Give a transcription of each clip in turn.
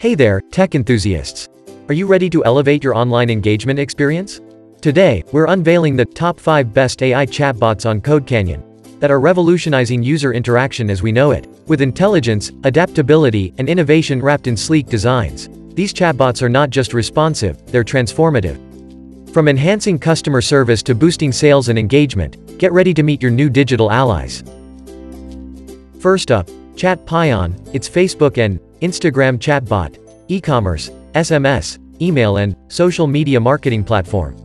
Hey there, tech enthusiasts. Are you ready to elevate your online engagement experience? Today, we're unveiling the top 5 best AI chatbots on CodeCanyon that are revolutionizing user interaction as we know it. With intelligence, adaptability, and innovation wrapped in sleek designs, these chatbots are not just responsive, they're transformative. From enhancing customer service to boosting sales and engagement, get ready to meet your new digital allies. First up, ChatPion, it's Facebook and Instagram chatbot, e-commerce, SMS, email and social media marketing platform.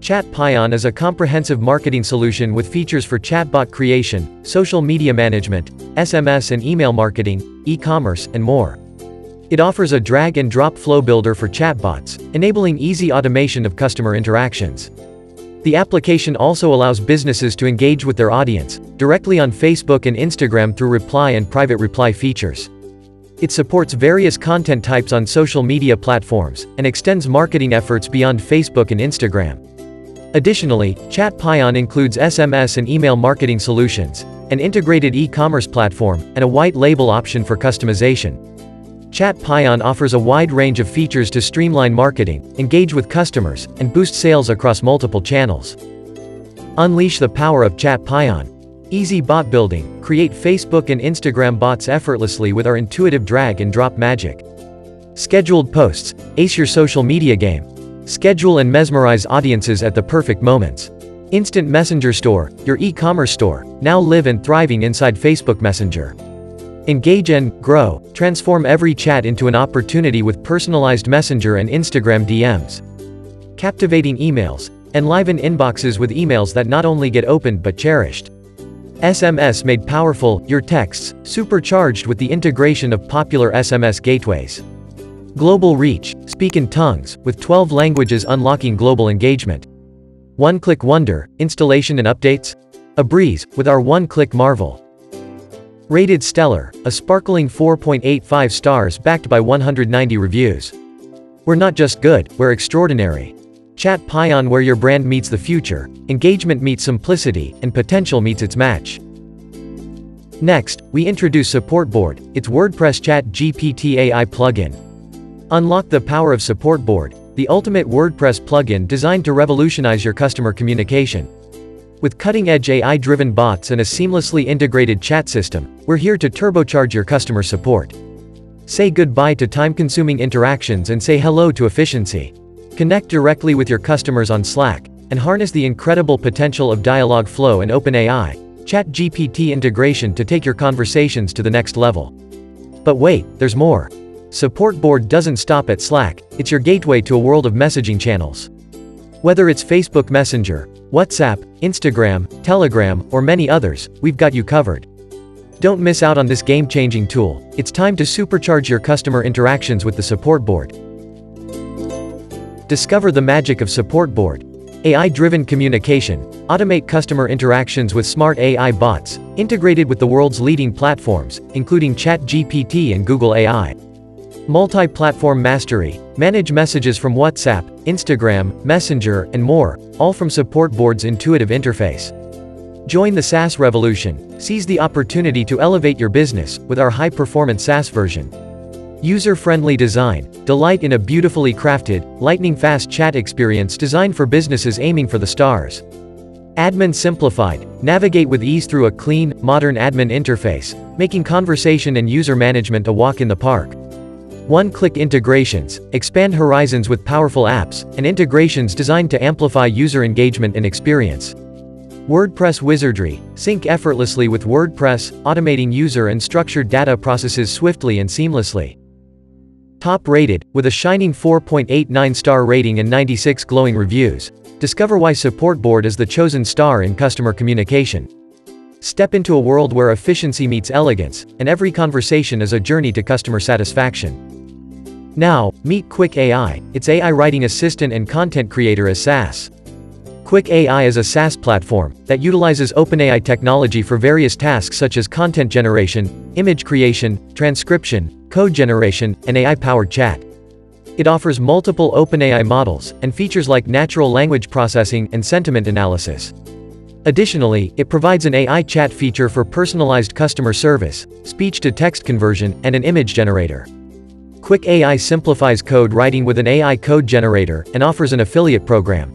ChatPion is a comprehensive marketing solution with features for chatbot creation, social media management, SMS and email marketing, e-commerce, and more. It offers a drag-and-drop flow builder for chatbots, enabling easy automation of customer interactions. The application also allows businesses to engage with their audience, directly on Facebook and Instagram through reply and private reply features. It supports various content types on social media platforms, and extends marketing efforts beyond Facebook and Instagram. Additionally, ChatPion includes SMS and email marketing solutions, an integrated e-commerce platform, and a white label option for customization. ChatPion offers a wide range of features to streamline marketing, engage with customers, and boost sales across multiple channels. Unleash the power of ChatPion. Easy bot building, create Facebook and Instagram bots effortlessly with our intuitive drag and drop magic. Scheduled posts, ace your social media game. Schedule and mesmerize audiences at the perfect moments. Instant Messenger Store, your e-commerce store, now live and thriving inside Facebook Messenger. Engage and grow. Transform every chat into an opportunity with personalized Messenger and Instagram DMs. Captivating emails. Enliven inboxes with emails that not only get opened but cherished. SMS made powerful, your texts, supercharged with the integration of popular SMS gateways. Global reach, speak in tongues, with 12 languages unlocking global engagement. One-click wonder, installation and updates? A breeze, with our one-click marvel. Rated stellar, a sparkling 4.85 stars backed by 190 reviews. We're not just good, we're extraordinary. ChatPion where your brand meets the future, engagement meets simplicity, and potential meets its match. Next, we introduce SupportBoard, its WordPress Chat GPT AI plugin. Unlock the power of SupportBoard, the ultimate WordPress plugin designed to revolutionize your customer communication. With cutting-edge AI-driven bots and a seamlessly integrated chat system, we're here to turbocharge your customer support. Say goodbye to time-consuming interactions and say hello to efficiency. Connect directly with your customers on Slack, and harness the incredible potential of Dialogflow and OpenAI, ChatGPT integration to take your conversations to the next level. But wait, there's more. SupportBoard doesn't stop at Slack, it's your gateway to a world of messaging channels. Whether it's Facebook Messenger, WhatsApp, Instagram, Telegram, or many others, we've got you covered. Don't miss out on this game-changing tool. It's time to supercharge your customer interactions with the SupportBoard. Discover the magic of SupportBoard. AI-driven communication. Automate customer interactions with smart AI bots, integrated with the world's leading platforms, including ChatGPT and Google AI. Multi-platform mastery. Manage messages from WhatsApp, Instagram, Messenger, and more, all from SupportBoard's intuitive interface. Join the SaaS revolution. Seize the opportunity to elevate your business with our high-performance SaaS version. User-friendly design. Delight in a beautifully crafted, lightning-fast chat experience designed for businesses aiming for the stars. Admin simplified. Navigate with ease through a clean, modern admin interface, making conversation and user management a walk in the park. One-click integrations, expand horizons with powerful apps, and integrations designed to amplify user engagement and experience. WordPress Wizardry, sync effortlessly with WordPress, automating user and structured data processes swiftly and seamlessly. Top rated, with a shining 4.89 star rating and 96 glowing reviews. Discover why SupportBoard is the chosen star in customer communication. Step into a world where efficiency meets elegance, and every conversation is a journey to customer satisfaction. Now, meet Quick AI, its AI writing assistant and content creator as SaaS. Quick AI is a SaaS platform that utilizes OpenAI technology for various tasks such as content generation, image creation, transcription, code generation, and AI-powered chat. It offers multiple OpenAI models, and features like natural language processing and sentiment analysis. Additionally, it provides an AI chat feature for personalized customer service, speech-to-text conversion, and an image generator. Quick AI simplifies code writing with an AI code generator and offers an affiliate program.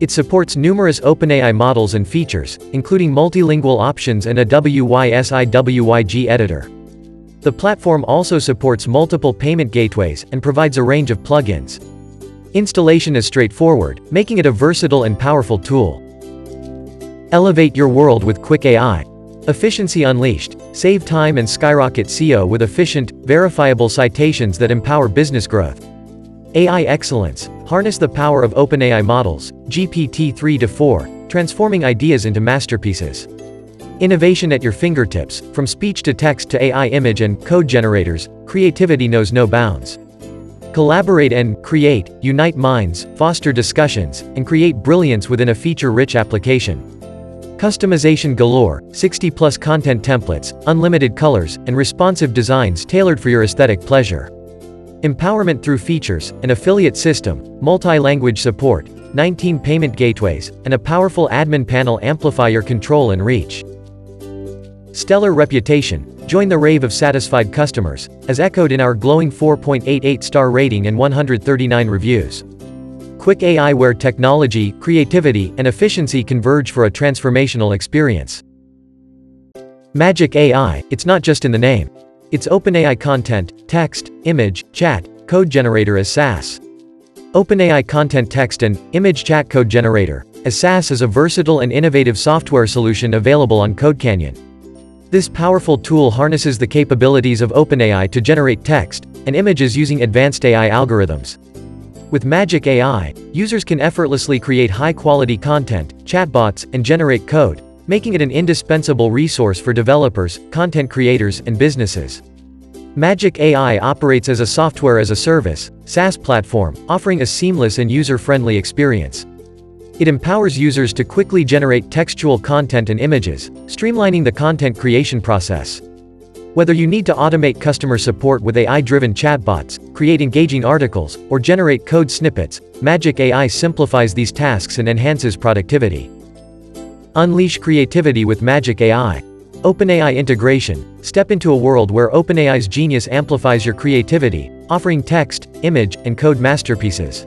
It supports numerous OpenAI models and features, including multilingual options and a WYSIWYG editor. The platform also supports multiple payment gateways and provides a range of plugins. Installation is straightforward, making it a versatile and powerful tool. Elevate your world with Quick AI. Efficiency unleashed. Save time and skyrocket SEO with efficient, verifiable citations that empower business growth. AI excellence. Harness the power of OpenAI models, GPT-3 to 4, transforming ideas into masterpieces. Innovation at your fingertips, from speech to text to AI image and code generators, creativity knows no bounds. Collaborate and create, unite minds, foster discussions, and create brilliance within a feature-rich application. Customization galore, 60 plus content templates, unlimited colors, and responsive designs tailored for your aesthetic pleasure. Empowerment through features, an affiliate system, multi-language support, 19 payment gateways, and a powerful admin panel amplify your control and reach. Stellar reputation. Join the rave of satisfied customers, as echoed in our glowing 4.88 star rating and 139 reviews. Quick AI where technology, creativity, and efficiency converge for a transformational experience. Magic AI, it's not just in the name. It's OpenAI content, text, image, chat, code generator as SaaS. OpenAI content text and image chat code generator as SaaS is a versatile and innovative software solution available on CodeCanyon. This powerful tool harnesses the capabilities of OpenAI to generate text and images using advanced AI algorithms. With Magic AI, users can effortlessly create high-quality content, chatbots, and generate code, making it an indispensable resource for developers, content creators, and businesses. Magic AI operates as a software as a service, SaaS platform, offering a seamless and user-friendly experience. It empowers users to quickly generate textual content and images, streamlining the content creation process. Whether you need to automate customer support with AI-driven chatbots, create engaging articles, or generate code snippets, Magic AI simplifies these tasks and enhances productivity. Unleash creativity with Magic AI. OpenAI integration. Step into a world where OpenAI's genius amplifies your creativity, offering text, image, and code masterpieces.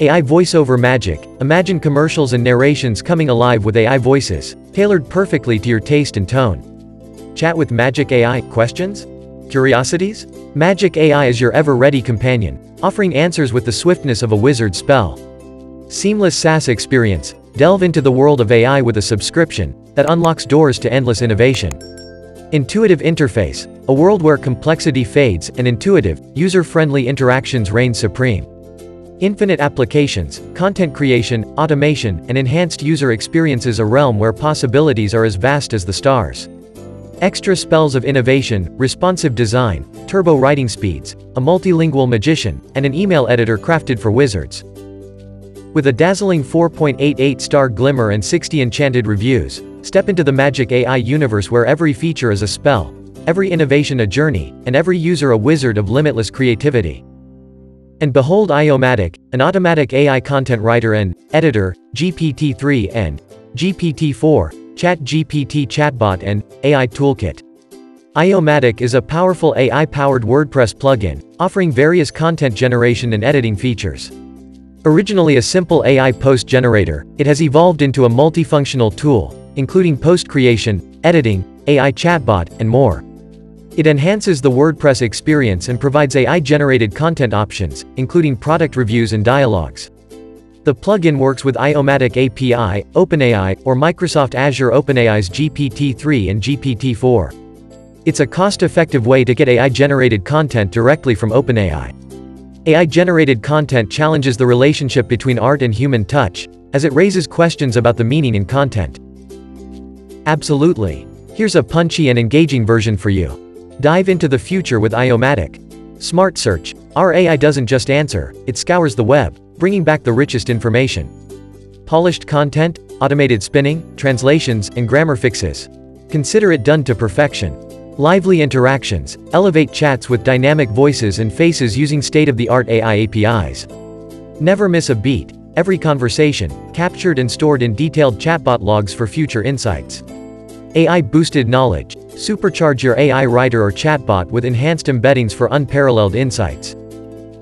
AI voiceover magic. Imagine commercials and narrations coming alive with AI voices, tailored perfectly to your taste and tone. Chat with Magic AI. Questions? Curiosities? Magic AI is your ever-ready companion, offering answers with the swiftness of a wizard spell. Seamless SaaS experience. Delve into the world of AI with a subscription that unlocks doors to endless innovation. Intuitive interface. A world where complexity fades and intuitive, user-friendly interactions reign supreme. Infinite applications, content creation, automation, and enhanced user experiences a realm where possibilities are as vast as the stars. Extra spells of innovation, responsive design, turbo writing speeds, a multilingual magician, and an email editor crafted for wizards. With a dazzling 4.88 star glimmer and 60 enchanted reviews, step into the Magic AI universe where every feature is a spell, every innovation a journey, and every user a wizard of limitless creativity. And behold Aiomatic, an automatic AI content writer and editor, GPT-3 and GPT-4, ChatGPT chatbot and AI toolkit. Aiomatic is a powerful AI-powered WordPress plugin, offering various content generation and editing features. Originally a simple AI post generator, it has evolved into a multifunctional tool, including post creation, editing, AI chatbot, and more. It enhances the WordPress experience and provides AI-generated content options, including product reviews and dialogues. The plugin works with Aiomatic API, OpenAI, or Microsoft Azure OpenAI's GPT-3 and GPT-4. It's a cost-effective way to get AI-generated content directly from OpenAI. AI-generated content challenges the relationship between art and human touch, as it raises questions about the meaning in content. Absolutely. Here's a punchy and engaging version for you. Dive into the future with Aiomatic. Smart Search. Our AI doesn't just answer, it scours the web, bringing back the richest information. Polished content, automated spinning, translations, and grammar fixes. Consider it done to perfection. Lively interactions, elevate chats with dynamic voices and faces using state-of-the-art AI APIs. Never miss a beat, every conversation, captured and stored in detailed chatbot logs for future insights. AI-boosted knowledge, Supercharge your AI writer or chatbot with enhanced embeddings for unparalleled insights.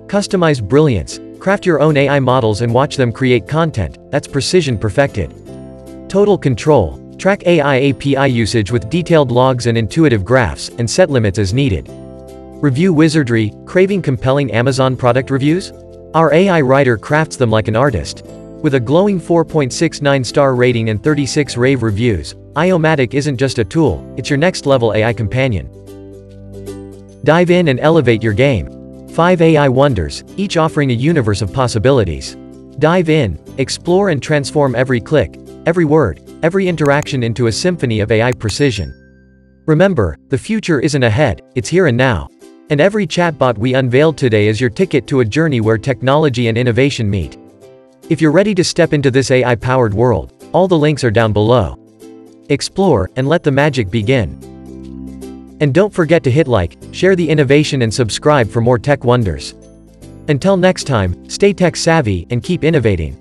Customize brilliance. Craft your own AI models and watch them create content that's precision perfected. Total control. Track AI API usage with detailed logs and intuitive graphs, and set limits as needed. Review wizardry, craving compelling Amazon product reviews? Our AI writer crafts them like an artist. With a glowing 4.69 star rating and 36 rave reviews, Aiomatic isn't just a tool, it's your next level AI companion. Dive in and elevate your game. 5 AI wonders, each offering a universe of possibilities. Dive in, explore and transform every click, every word, every interaction into a symphony of AI precision. Remember, the future isn't ahead, it's here and now. And every chatbot we unveiled today is your ticket to a journey where technology and innovation meet. If you're ready to step into this AI-powered world, all the links are down below. Explore, and let the magic begin. And don't forget to hit like, share the innovation and subscribe for more tech wonders. Until next time, stay tech savvy and keep innovating.